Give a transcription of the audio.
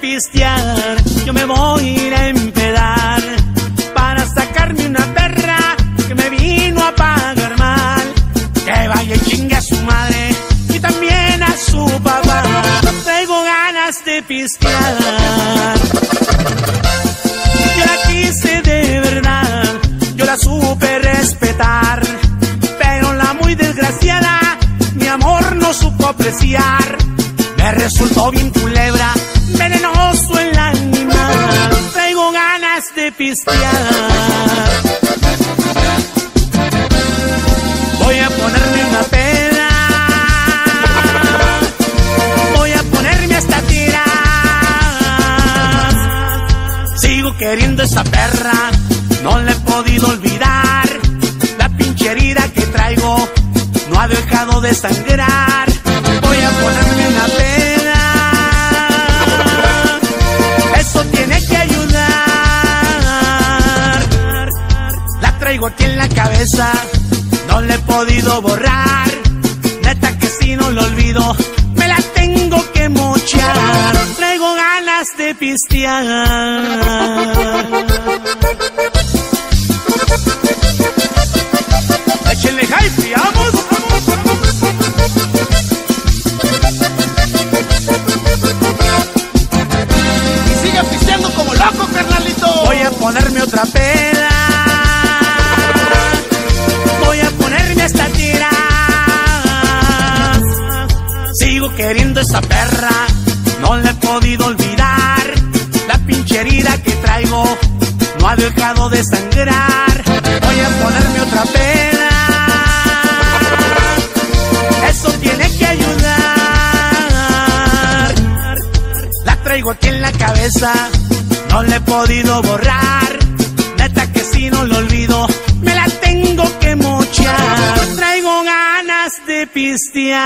pistear, yo me voy a ir a empedar para sacarme una perra que me vino a pagar mal. Que vaya y chingue a su madre y también a su papá. Tengo ganas de pistear. Yo la quise de verdad, yo la supe respetar, pero la muy desgraciada, mi amor no supo apreciar. Me resultó bien culebra, venenoso el animal. Traigo ganas de pistear. Voy a ponerme una peda. Voy a ponerme hasta tirar. Sigo queriendo esa perra, no la he podido olvidar. La pinche herida que traigo no ha dejado de sangrar. Traigo aquí en la cabeza, no la he podido borrar. Neta que si no lo olvido, me la tengo que mochar. Traigo ganas de pistear. Sigo queriendo esa perra, no la he podido olvidar. La pinche herida que traigo no ha dejado de sangrar. Voy a ponerme otra peda. Eso tiene que ayudar. La traigo aquí en la cabeza, no la he podido borrar. Neta que si no lo olvido, de pistear.